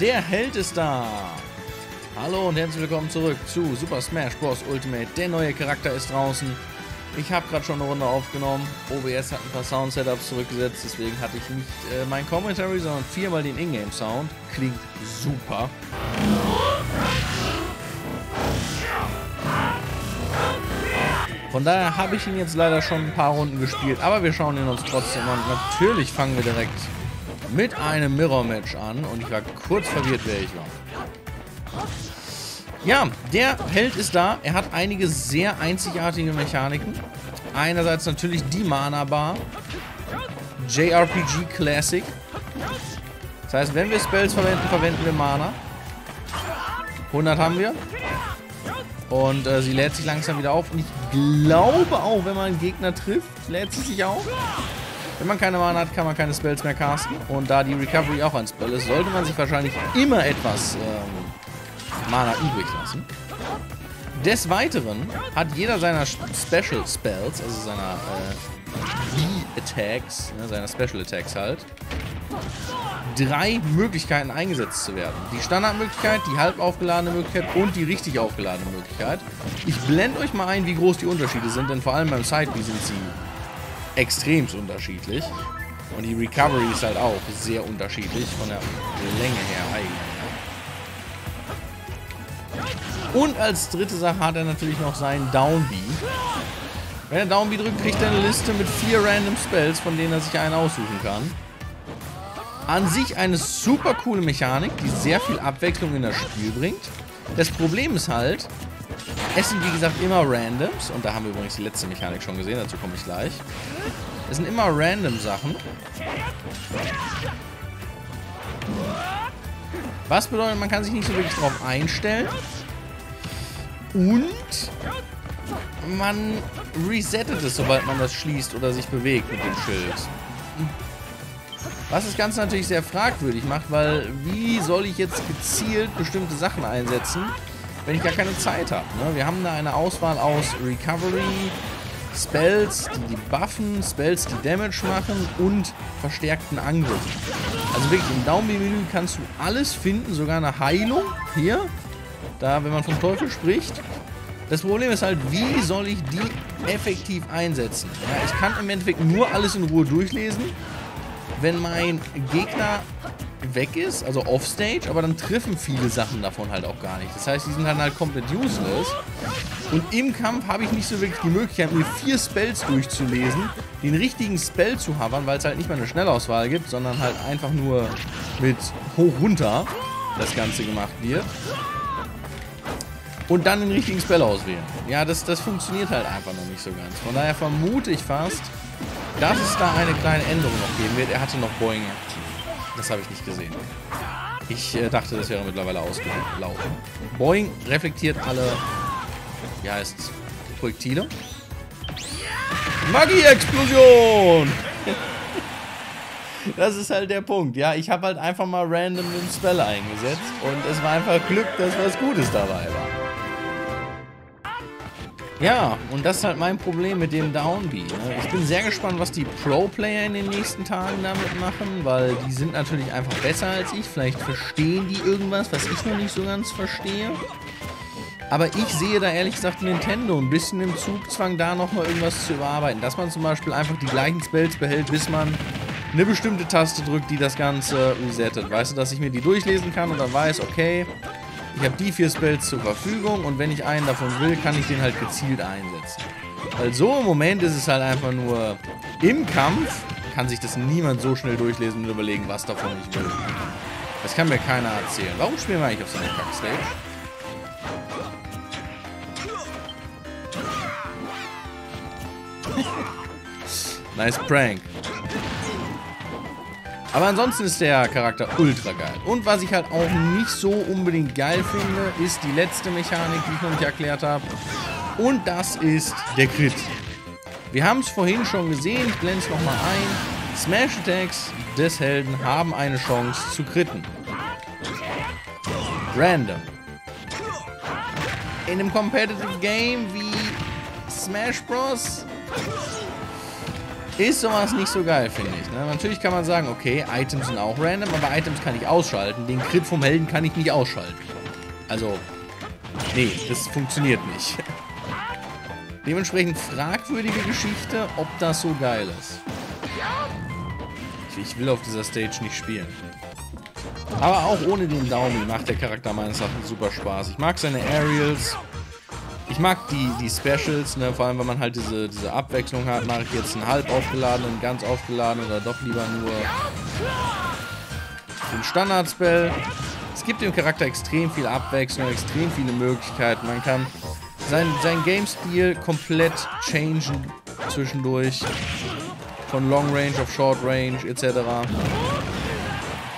Der Held ist da. Hallo und herzlich willkommen zurück zu Super Smash Bros. Ultimate. Der neue Charakter ist draußen. Ich habe gerade schon eine Runde aufgenommen. OBS hat ein paar Sound-Setups zurückgesetzt, deswegen hatte ich nicht äh, mein Commentary, sondern viermal den Ingame-Sound. Klingt super. Von daher habe ich ihn jetzt leider schon ein paar Runden gespielt, aber wir schauen ihn uns trotzdem an. Natürlich fangen wir direkt mit einem Mirror-Match an und ich war kurz verwirrt, wer ich war. Ja, der Held ist da. Er hat einige sehr einzigartige Mechaniken. Einerseits natürlich die Mana Bar. JRPG Classic. Das heißt, wenn wir Spells verwenden, verwenden wir Mana. 100 haben wir. Und äh, sie lädt sich langsam wieder auf. Und ich glaube auch, wenn man einen Gegner trifft, lädt sie sich auf. Wenn man keine Mana hat, kann man keine Spells mehr casten. Und da die Recovery auch ein Spell ist, sollte man sich wahrscheinlich immer etwas ähm, Mana übrig lassen. Des Weiteren hat jeder seiner Special Spells, also seiner äh, B-Attacks, ne, seiner Special Attacks halt, drei Möglichkeiten eingesetzt zu werden. Die Standardmöglichkeit, die halb aufgeladene Möglichkeit und die richtig aufgeladene Möglichkeit. Ich blende euch mal ein, wie groß die Unterschiede sind, denn vor allem beim Side-B sind sie extremst unterschiedlich. Und die Recovery ist halt auch sehr unterschiedlich von der Länge her eigentlich. Und als dritte Sache hat er natürlich noch seinen Down-B. Wenn er Down-B drückt, kriegt er eine Liste mit vier random Spells, von denen er sich einen aussuchen kann. An sich eine super coole Mechanik, die sehr viel Abwechslung in das Spiel bringt. Das Problem ist halt, es sind wie gesagt immer Randoms. Und da haben wir übrigens die letzte Mechanik schon gesehen, dazu komme ich gleich. Es sind immer random Sachen. Was bedeutet, man kann sich nicht so wirklich drauf einstellen. Und man resettet es, sobald man das schließt oder sich bewegt mit dem Schild. Was das Ganze natürlich sehr fragwürdig macht, weil wie soll ich jetzt gezielt bestimmte Sachen einsetzen, wenn ich gar keine Zeit habe. Ne? Wir haben da eine Auswahl aus Recovery, Spells, die die buffen, Spells, die Damage machen und verstärkten Angriff. Also wirklich im Downbeam-Menü kannst du alles finden, sogar eine Heilung. Hier, da, wenn man vom Teufel spricht. Das Problem ist halt, wie soll ich die effektiv einsetzen? Ja, ich kann im Endeffekt nur alles in Ruhe durchlesen, wenn mein Gegner weg ist, also offstage, aber dann treffen viele Sachen davon halt auch gar nicht. Das heißt, die sind dann halt komplett useless. Und im Kampf habe ich nicht so wirklich die Möglichkeit, mir vier Spells durchzulesen, den richtigen Spell zu havern, weil es halt nicht mal eine Schnellauswahl gibt, sondern halt einfach nur mit hoch runter das Ganze gemacht wird. Und dann den richtigen Spell auswählen. Ja, das, das funktioniert halt einfach noch nicht so ganz. Von daher vermute ich fast, dass es da eine kleine Änderung noch geben wird. Er hatte noch Boeing aktiv. Das habe ich nicht gesehen. Ich äh, dachte, das wäre mittlerweile ausgelaufen. Boeing reflektiert alle, wie heißt Projektile. Magie-Explosion! das ist halt der Punkt. Ja, ich habe halt einfach mal random einen Spell eingesetzt und es war einfach Glück, dass was Gutes dabei war. Ja, und das ist halt mein Problem mit dem Downbeat. Ne? Ich bin sehr gespannt, was die Pro-Player in den nächsten Tagen damit machen, weil die sind natürlich einfach besser als ich. Vielleicht verstehen die irgendwas, was ich noch nicht so ganz verstehe. Aber ich sehe da ehrlich gesagt Nintendo ein bisschen im Zugzwang, da nochmal irgendwas zu überarbeiten. Dass man zum Beispiel einfach die gleichen Spells behält, bis man eine bestimmte Taste drückt, die das Ganze resettet. Weißt du, dass ich mir die durchlesen kann und dann weiß, okay, ich habe die vier Spells zur Verfügung und wenn ich einen davon will, kann ich den halt gezielt einsetzen. Weil so im Moment ist es halt einfach nur im Kampf kann sich das niemand so schnell durchlesen und überlegen, was davon ich will. Das kann mir keiner erzählen. Warum spielen wir eigentlich auf so einer Kackstage? nice Prank. Aber ansonsten ist der Charakter ultra geil. Und was ich halt auch nicht so unbedingt geil finde, ist die letzte Mechanik, die ich noch nicht erklärt habe. Und das ist der Crit. Wir haben es vorhin schon gesehen, ich blende es nochmal ein. Smash Attacks des Helden haben eine Chance zu kritten. Random. In einem Competitive Game wie Smash Bros ist sowas nicht so geil, finde ich. Ne? Natürlich kann man sagen, okay, Items sind auch random, aber Items kann ich ausschalten. Den Crit vom Helden kann ich nicht ausschalten. Also, nee, das funktioniert nicht. Dementsprechend fragwürdige Geschichte, ob das so geil ist. Ich will auf dieser Stage nicht spielen. Aber auch ohne den Daumen macht der Charakter meines Erachtens super Spaß. Ich mag seine Aerials. Ich mag die, die Specials, ne? vor allem wenn man halt diese, diese Abwechslung hat. Mache ich jetzt einen halb aufgeladenen, ganz aufgeladen oder doch lieber nur den Standard-Spell. Es gibt dem Charakter extrem viel Abwechslung, extrem viele Möglichkeiten. Man kann seinen sein Game-Stil komplett changen zwischendurch. Von Long Range auf Short Range etc.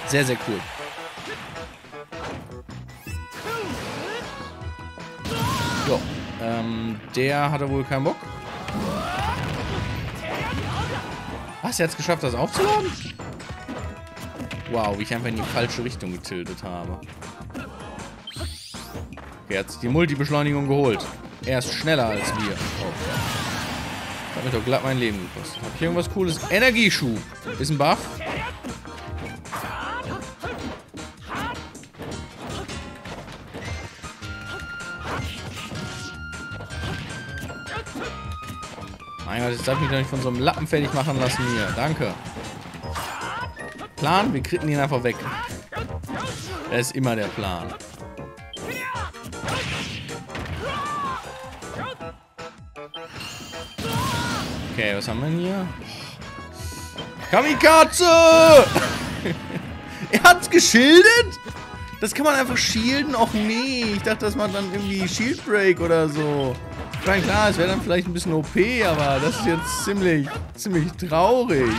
Sehr, sehr cool. Ähm, der hatte wohl keinen Bock. Was, er hat es geschafft, das aufzuladen? Wow, wie ich einfach in die falsche Richtung getiltet habe. Okay, er hat die Multibeschleunigung geholt. Er ist schneller als wir. Oh. Hat mir doch glatt mein Leben gekostet. Hab ich irgendwas cooles? Energieschub. Ist ein Buff. Mein Gott, jetzt darf ich mich doch nicht von so einem Lappen fertig machen lassen hier. Danke. Plan, wir kritten ihn einfach weg. Das ist immer der Plan. Okay, was haben wir denn hier? Kamikaze! er hat's geschildert? Das kann man einfach shielden? Och nee, ich dachte, das macht dann irgendwie Shield Break oder so. Ich meine, klar, es wäre dann vielleicht ein bisschen OP, aber das ist jetzt ziemlich, ziemlich traurig.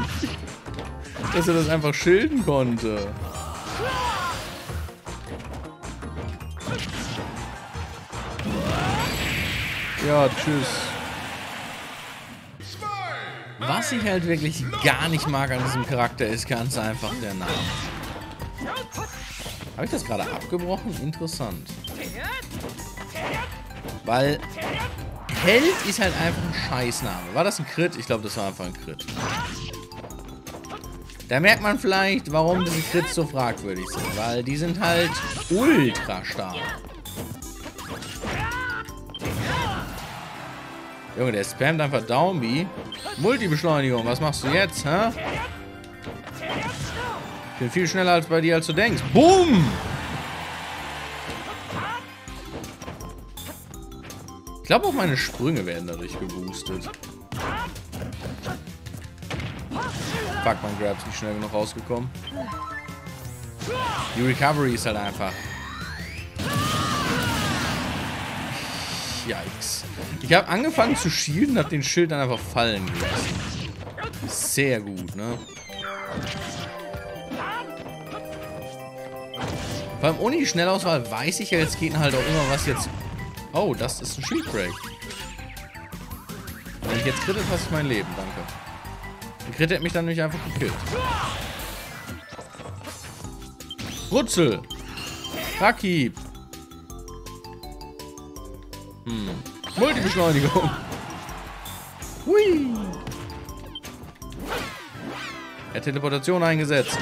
Dass er das einfach schilden konnte. Ja, tschüss. Was ich halt wirklich gar nicht mag an diesem Charakter ist ganz einfach der Name. Habe ich das gerade abgebrochen? Interessant. Weil Held ist halt einfach ein Scheißname. War das ein Crit? Ich glaube, das war einfach ein Crit. Da merkt man vielleicht, warum diese Crits so fragwürdig sind. Weil die sind halt ultra stark. Junge, der spammt einfach Downby. Multibeschleunigung, was machst du jetzt, hä? Ich bin viel schneller als bei dir, als du denkst. Boom! Ich glaube, auch meine Sprünge werden dadurch geboostet. Fuck, mein Grab ist nicht schnell genug rausgekommen. Die Recovery ist halt einfach Yikes. Ich habe angefangen zu shielden, habe den Schild dann einfach fallen gelassen. Sehr gut, ne? Vor allem ohne die Schnellauswahl weiß ich ja, jetzt geht halt auch immer was jetzt... Oh, das ist ein Shield Break. Wenn ich jetzt kritte, fasse ich mein Leben, danke. Ein Crit hätte mich dann nämlich einfach gekillt. Rutzel! Rackhieb! Hm. Multibeschleunigung. Hui. Er hat Teleportation eingesetzt.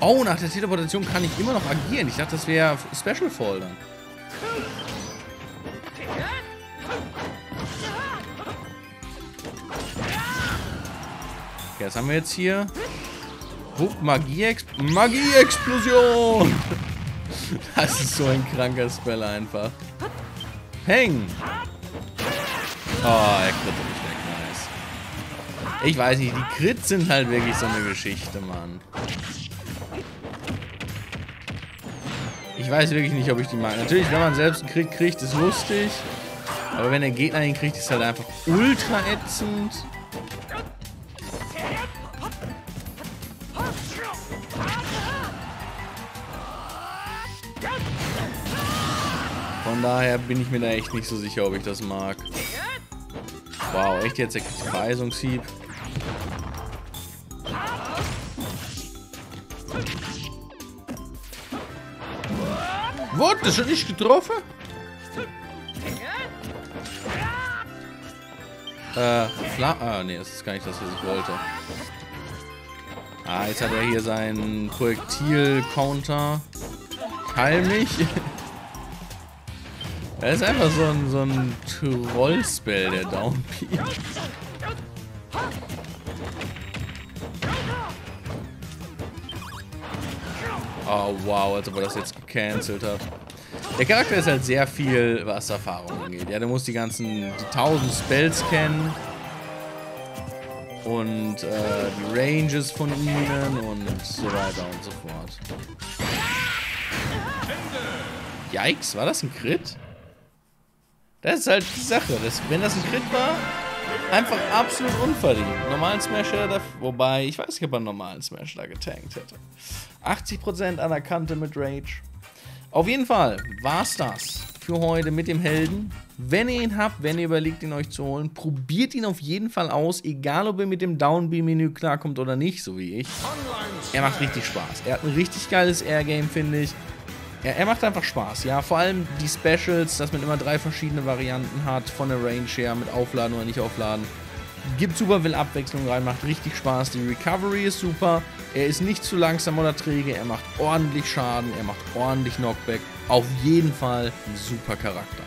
Oh, nach der Teleportation kann ich immer noch agieren. Ich dachte, das wäre Special Fall dann. Okay, was haben wir jetzt hier? Magie-Explosion! Magie das ist so ein kranker Spell einfach. Peng! Oh, er kritte mich weg. Nice. Ich weiß nicht, die Crits sind halt wirklich so eine Geschichte, Mann. Ich weiß wirklich nicht, ob ich die mag. Natürlich, wenn man selbst einen Crit kriegt, ist lustig. Aber wenn der Gegner ihn kriegt, ist halt einfach ultra ätzend. Von daher bin ich mir da echt nicht so sicher, ob ich das mag. Wow, echt jetzt der Vereisungshieb. Wurde schon nicht getroffen? Äh, Fla Ah, nee, das ist gar nicht das, was ich wollte. Ah, jetzt hat er hier seinen Projektil-Counter. Heil mich. Er ist einfach so ein, so ein Troll-Spell, der Downbeat. Oh wow, als ob er das jetzt gecancelt hat. Der Charakter ist halt sehr viel, was Erfahrung angeht. Ja, der muss die ganzen die 1000 Spells kennen. Und äh, die Ranges von ihnen und so weiter und so fort. Yikes, war das ein Crit? Das ist halt die Sache. Das, wenn das ein Crit war, einfach absolut unverdient. Normalen Smash hätte er, wobei, ich weiß nicht, ob er einen normalen Smash da getankt hätte. 80% anerkannte mit Rage. Auf jeden Fall war's das für heute mit dem Helden. Wenn ihr ihn habt, wenn ihr überlegt, ihn euch zu holen, probiert ihn auf jeden Fall aus, egal ob ihr mit dem Downbeam-Menü klarkommt oder nicht, so wie ich. Er macht richtig Spaß. Er hat ein richtig geiles Air-Game, finde ich. Ja, er macht einfach Spaß, ja. Vor allem die Specials, dass man immer drei verschiedene Varianten hat, von der Range her, mit Aufladen oder nicht Aufladen. Gibt super viel Abwechslung rein, macht richtig Spaß. Die Recovery ist super. Er ist nicht zu langsam oder träge. Er macht ordentlich Schaden. Er macht ordentlich Knockback. Auf jeden Fall ein super Charakter.